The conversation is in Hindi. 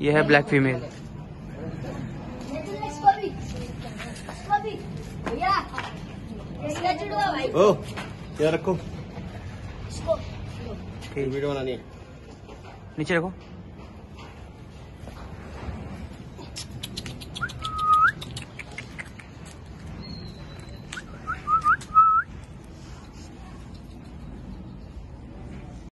ये है ब्लैक फीमेल ओ यार रखो। वीडियो बनानी है। नीचे रखो।